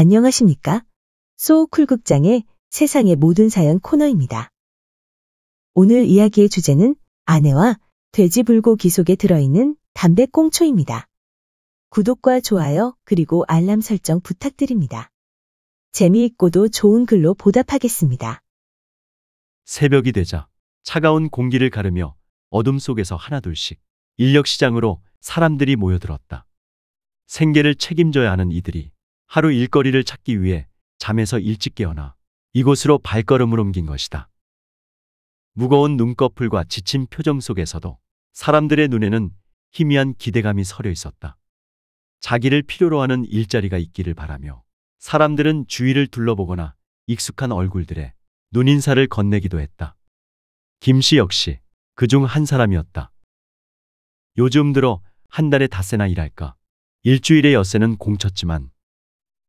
안녕하십니까? 소쿨 극장의 세상의 모든 사연 코너입니다. 오늘 이야기의 주제는 아내와 돼지 불고기 속에 들어있는 담배꽁초입니다. 구독과 좋아요 그리고 알람 설정 부탁드립니다. 재미있고도 좋은 글로 보답하겠습니다. 새벽이 되자 차가운 공기를 가르며 어둠 속에서 하나둘씩 인력시장으로 사람들이 모여들었다. 생계를 책임져야 하는 이들이 하루 일거리를 찾기 위해 잠에서 일찍 깨어나 이곳으로 발걸음을 옮긴 것이다. 무거운 눈꺼풀과 지친 표정 속에서도 사람들의 눈에는 희미한 기대감이 서려 있었다. 자기를 필요로 하는 일자리가 있기를 바라며 사람들은 주위를 둘러보거나 익숙한 얼굴들에 눈인사를 건네기도 했다. 김 씨 역시 그 중 한 사람이었다. 요즘 들어 한 달에 닷새나 일할까 일주일에 엿새는 공쳤지만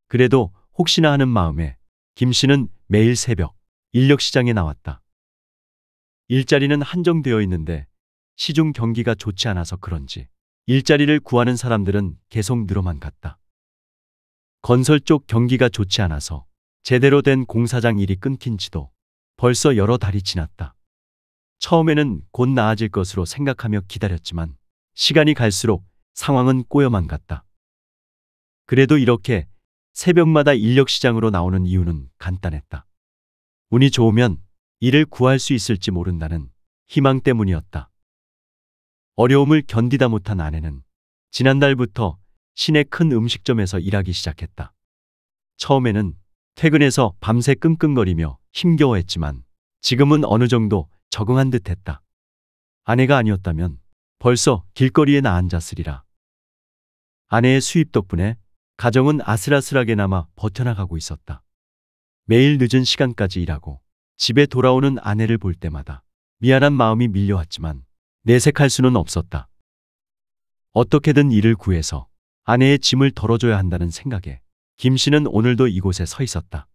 그래도 혹시나 하는 마음에 김 씨는 매일 새벽 인력시장에 나왔다. 일자리는 한정되어 있는데 시중 경기가 좋지 않아서 그런지 일자리를 구하는 사람들은 계속 늘어만 갔다. 건설 쪽 경기가 좋지 않아서 제대로 된 공사장 일이 끊긴 지도 벌써 여러 달이 지났다. 처음에는 곧 나아질 것으로 생각하며 기다렸지만 시간이 갈수록 상황은 꼬여만 갔다. 그래도 이렇게 새벽마다 인력시장으로 나오는 이유는 간단했다. 운이 좋으면 일을 구할 수 있을지 모른다는 희망 때문이었다. 어려움을 견디다 못한 아내는 지난달부터 시내 큰 음식점에서 일하기 시작했다. 처음에는 퇴근해서 밤새 끙끙거리며 힘겨워했지만 지금은 어느 정도 적응한 듯 했다. 아내가 아니었다면 벌써 길거리에 나앉았으리라. 아내의 수입 덕분에 가정은 아슬아슬하게나마 버텨나가고 있었다. 매일 늦은 시간까지 일하고 집에 돌아오는 아내를 볼 때마다 미안한 마음이 밀려왔지만 내색할 수는 없었다. 어떻게든 일을 구해서 아내의 짐을 덜어줘야 한다는 생각에 김 씨는 오늘도 이곳에 서 있었다.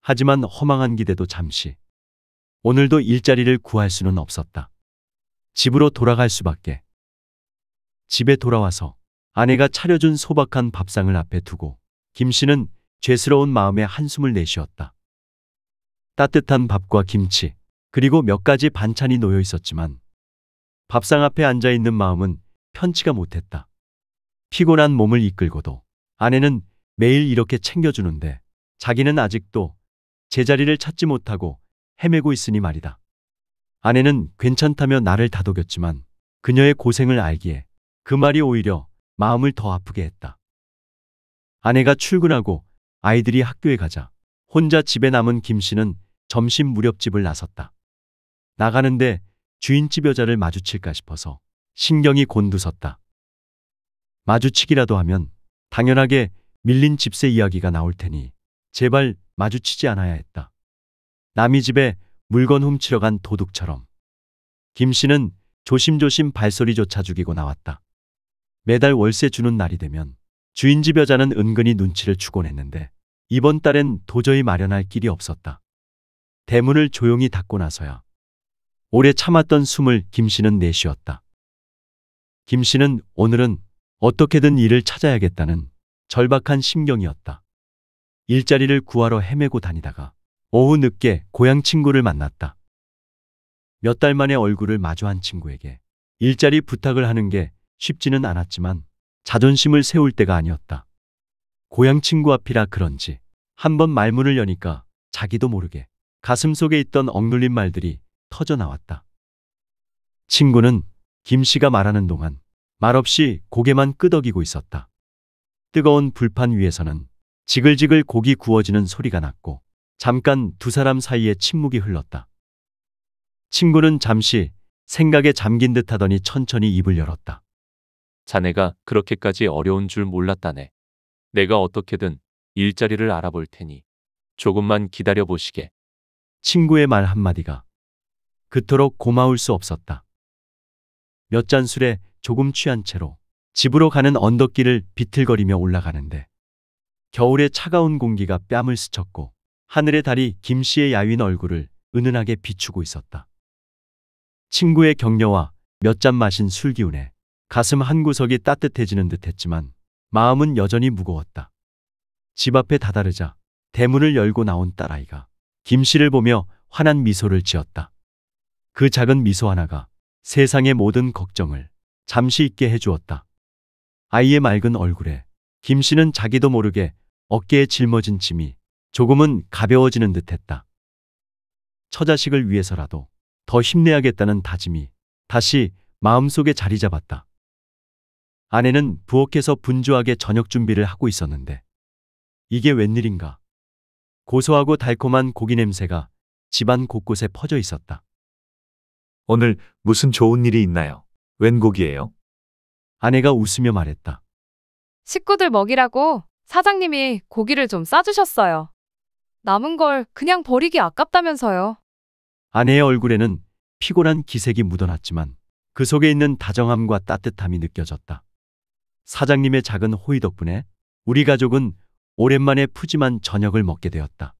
하지만 허망한 기대도 잠시. 오늘도 일자리를 구할 수는 없었다. 집으로 돌아갈 수밖에. 집에 돌아와서 아내가 차려준 소박한 밥상을 앞에 두고 김 씨는 죄스러운 마음에 한숨을 내쉬었다. 따뜻한 밥과 김치, 그리고 몇 가지 반찬이 놓여 있었지만 밥상 앞에 앉아 있는 마음은 편치가 못했다. 피곤한 몸을 이끌고도 아내는 매일 이렇게 챙겨주는데 자기는 아직도 제자리를 찾지 못하고 헤매고 있으니 말이다. 아내는 괜찮다며 나를 다독였지만 그녀의 고생을 알기에 그 말이 오히려 마음을 더 아프게 했다. 아내가 출근하고 아이들이 학교에 가자 혼자 집에 남은 김 씨는 점심 무렵집을 나섰다. 나가는데 주인집 여자를 마주칠까 싶어서 신경이 곤두섰다. 마주치기라도 하면 당연하게 밀린 집세 이야기가 나올 테니 제발 마주치지 않아야 했다. 남의 집에 물건 훔치러 간 도둑처럼. 김 씨는 조심조심 발소리조차 죽이고 나왔다. 매달 월세 주는 날이 되면 주인집 여자는 은근히 눈치를 주곤 했는데 이번 달엔 도저히 마련할 길이 없었다. 대문을 조용히 닫고 나서야 오래 참았던 숨을 김 씨는 내쉬었다. 김 씨는 오늘은 어떻게든 일을 찾아야겠다는 절박한 심경이었다. 일자리를 구하러 헤매고 다니다가 오후 늦게 고향 친구를 만났다. 몇 달 만에 얼굴을 마주한 친구에게 일자리 부탁을 하는 게 쉽지는 않았지만 자존심을 세울 때가 아니었다. 고향 친구 앞이라 그런지 한 번 말문을 여니까 자기도 모르게 가슴 속에 있던 억눌린 말들이 터져 나왔다. 친구는 김 씨가 말하는 동안 말없이 고개만 끄덕이고 있었다. 뜨거운 불판 위에서는 지글지글 고기 구워지는 소리가 났고 잠깐 두 사람 사이에 침묵이 흘렀다. 친구는 잠시 생각에 잠긴 듯 하더니 천천히 입을 열었다. 자네가 그렇게까지 어려운 줄 몰랐다네. 내가 어떻게든 일자리를 알아볼 테니 조금만 기다려 보시게. 친구의 말 한마디가 그토록 고마울 수 없었다. 몇 잔 술에 조금 취한 채로 집으로 가는 언덕길을 비틀거리며 올라가는데 겨울의 차가운 공기가 뺨을 스쳤고 하늘의 달이 김 씨의 야윈 얼굴을 은은하게 비추고 있었다. 친구의 격려와 몇 잔 마신 술 기운에 가슴 한 구석이 따뜻해지는 듯 했지만 마음은 여전히 무거웠다. 집 앞에 다다르자 대문을 열고 나온 딸아이가 김 씨를 보며 환한 미소를 지었다. 그 작은 미소 하나가 세상의 모든 걱정을 잠시 잊게 해주었다. 아이의 맑은 얼굴에 김 씨는 자기도 모르게 어깨에 짊어진 짐이 조금은 가벼워지는 듯 했다. 처자식을 위해서라도 더 힘내야겠다는 다짐이 다시 마음속에 자리 잡았다. 아내는 부엌에서 분주하게 저녁 준비를 하고 있었는데 이게 웬일인가? 고소하고 달콤한 고기 냄새가 집안 곳곳에 퍼져 있었다. 오늘 무슨 좋은 일이 있나요? 웬 고기예요? 아내가 웃으며 말했다. 식구들 먹이라고 사장님이 고기를 좀 싸주셨어요. 남은 걸 그냥 버리기 아깝다면서요. 아내의 얼굴에는 피곤한 기색이 묻어났지만 그 속에 있는 다정함과 따뜻함이 느껴졌다. 사장님의 작은 호의 덕분에 우리 가족은 오랜만에 푸짐한 저녁을 먹게 되었다.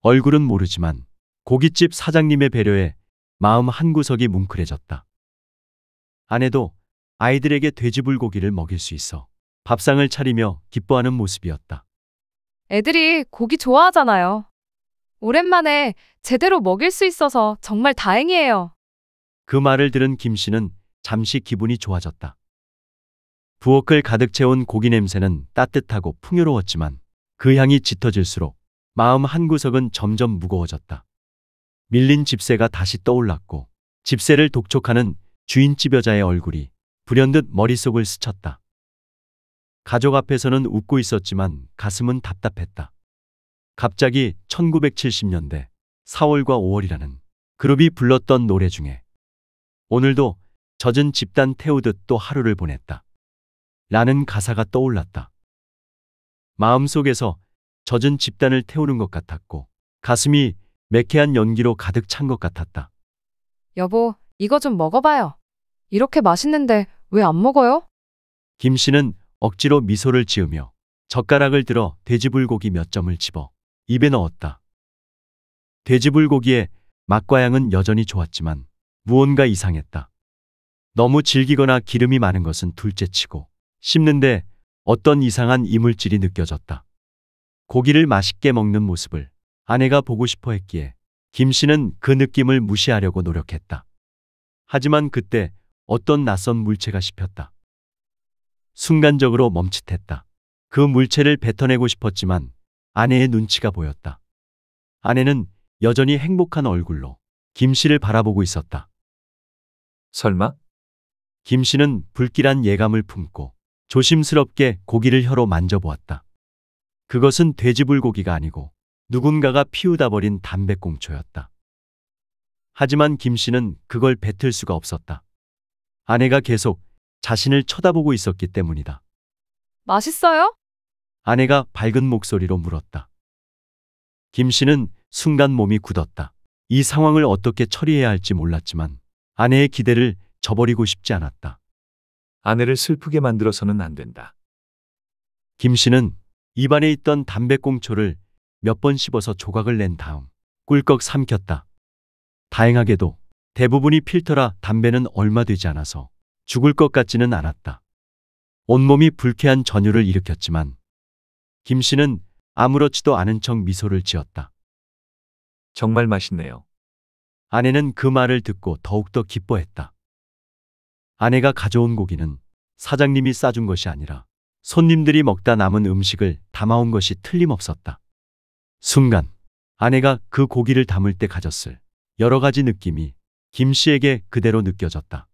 얼굴은 모르지만 고깃집 사장님의 배려에 마음 한구석이 뭉클해졌다. 아내도 아이들에게 돼지불고기를 먹일 수 있어 밥상을 차리며 기뻐하는 모습이었다. 애들이 고기 좋아하잖아요. 오랜만에 제대로 먹일 수 있어서 정말 다행이에요. 그 말을 들은 김 씨는 잠시 기분이 좋아졌다. 부엌을 가득 채운 고기 냄새는 따뜻하고 풍요로웠지만 그 향이 짙어질수록 마음 한구석은 점점 무거워졌다. 밀린 집세가 다시 떠올랐고 집세를 독촉하는 주인집 여자의 얼굴이 불현듯 머릿속을 스쳤다. 가족 앞에서는 웃고 있었지만 가슴은 답답했다. 갑자기 1970년대 4월과 5월이라는 그룹이 불렀던 노래 중에 오늘도 젖은 집단 태우듯 또 하루를 보냈다. 라는 가사가 떠올랐다. 마음속에서 젖은 집단을 태우는 것 같았고 가슴이 매캐한 연기로 가득 찬 것 같았다. 여보, 이거 좀 먹어봐요. 이렇게 맛있는데 왜 안 먹어요? 김 씨는 억지로 미소를 지으며 젓가락을 들어 돼지불고기 몇 점을 집어 입에 넣었다. 돼지불고기의 맛과 향은 여전히 좋았지만 무언가 이상했다. 너무 질기거나 기름이 많은 것은 둘째치고 씹는데 어떤 이상한 이물질이 느껴졌다. 고기를 맛있게 먹는 모습을 아내가 보고 싶어 했기에 김 씨는 그 느낌을 무시하려고 노력했다. 하지만 그때 어떤 낯선 물체가 씹혔다. 순간적으로 멈칫했다. 그 물체를 뱉어내고 싶었지만 아내의 눈치가 보였다. 아내는 여전히 행복한 얼굴로 김 씨를 바라보고 있었다. 설마? 김 씨는 불길한 예감을 품고 조심스럽게 고기를 혀로 만져보았다. 그것은 돼지불고기가 아니고 누군가가 피우다 버린 담배꽁초였다. 하지만 김 씨는 그걸 뱉을 수가 없었다. 아내가 계속 자신을 쳐다보고 있었기 때문이다. 맛있어요? 아내가 밝은 목소리로 물었다. 김 씨는 순간 몸이 굳었다. 이 상황을 어떻게 처리해야 할지 몰랐지만 아내의 기대를 저버리고 싶지 않았다. 아내를 슬프게 만들어서는 안 된다. 김 씨는 입안에 있던 담배꽁초를 몇 번 씹어서 조각을 낸 다음 꿀꺽 삼켰다. 다행하게도 대부분이 필터라 담배는 얼마 되지 않아서 죽을 것 같지는 않았다. 온몸이 불쾌한 전율을 일으켰지만 김 씨는 아무렇지도 않은 척 미소를 지었다. 정말 맛있네요. 아내는 그 말을 듣고 더욱더 기뻐했다. 아내가 가져온 고기는 사장님이 싸준 것이 아니라 손님들이 먹다 남은 음식을 담아온 것이 틀림없었다. 순간 아내가 그 고기를 담을 때 가졌을 여러 가지 느낌이 김 씨에게 그대로 느껴졌다.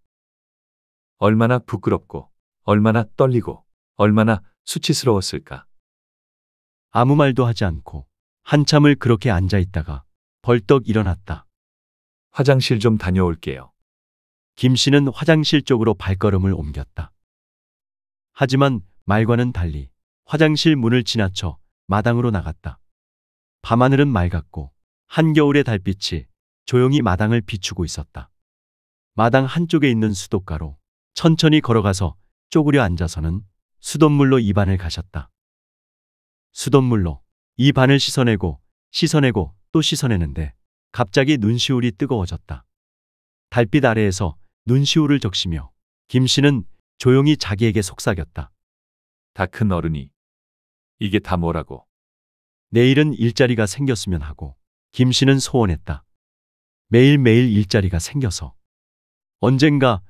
얼마나 부끄럽고, 얼마나 떨리고, 얼마나 수치스러웠을까. 아무 말도 하지 않고 한참을 그렇게 앉아 있다가 벌떡 일어났다. 화장실 좀 다녀올게요. 김 씨는 화장실 쪽으로 발걸음을 옮겼다. 하지만 말과는 달리 화장실 문을 지나쳐 마당으로 나갔다. 밤하늘은 맑았고 한겨울의 달빛이 조용히 마당을 비추고 있었다. 마당 한쪽에 있는 수도가로 천천히 걸어가서 쪼그려 앉아서는 수돗물로 입안을 가셨다. 수돗물로 이 반을 씻어내고 씻어내고 또 씻어내는데 갑자기 눈시울이 뜨거워졌다. 달빛 아래에서 눈시울을 적시며 김 씨는 조용히 자기에게 속삭였다. 다 큰 어른이 이게 다 뭐라고? 내일은 일자리가 생겼으면 하고 김 씨는 소원했다. 매일매일 일자리가 생겨서 언젠가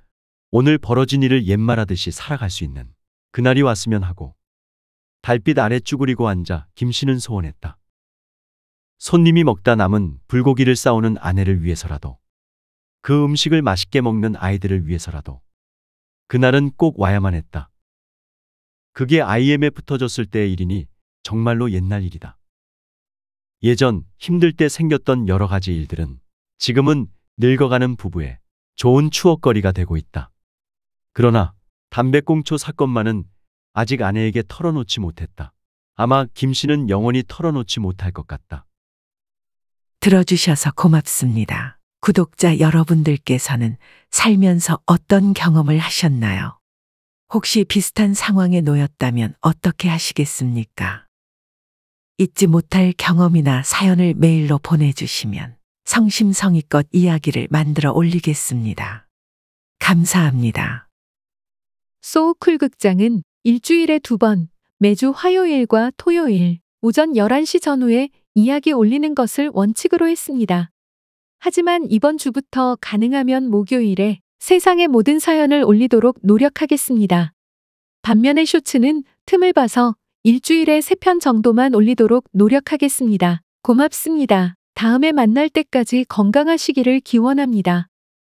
오늘 벌어진 일을 옛말하듯이 살아갈 수 있는 그날이 왔으면 하고 달빛 아래 쭈그리고 앉아 김 씨는 소원했다. 손님이 먹다 남은 불고기를 싸우는 아내를 위해서라도 그 음식을 맛있게 먹는 아이들을 위해서라도 그날은 꼭 와야만 했다. 그게 IMF 터졌을 때의 일이니 정말로 옛날 일이다. 예전 힘들 때 생겼던 여러 가지 일들은 지금은 늙어가는 부부의 좋은 추억거리가 되고 있다. 그러나 담배꽁초 사건만은 아직 아내에게 털어놓지 못했다. 아마 김 씨는 영원히 털어놓지 못할 것 같다. 들어주셔서 고맙습니다. 구독자 여러분들께서는 살면서 어떤 경험을 하셨나요? 혹시 비슷한 상황에 놓였다면 어떻게 하시겠습니까? 잊지 못할 경험이나 사연을 메일로 보내주시면 성심성의껏 이야기를 만들어 올리겠습니다. 감사합니다. 소우쿨 극장은 일주일에 두 번, 매주 화요일과 토요일, 오전 11시 전후에 이야기 올리는 것을 원칙으로 했습니다. 하지만 이번 주부터 가능하면 목요일에 세상의 모든 사연을 올리도록 노력하겠습니다. 반면에 쇼츠는 틈을 봐서 일주일에 3편 정도만 올리도록 노력하겠습니다. 고맙습니다. 다음에 만날 때까지 건강하시기를 기원합니다.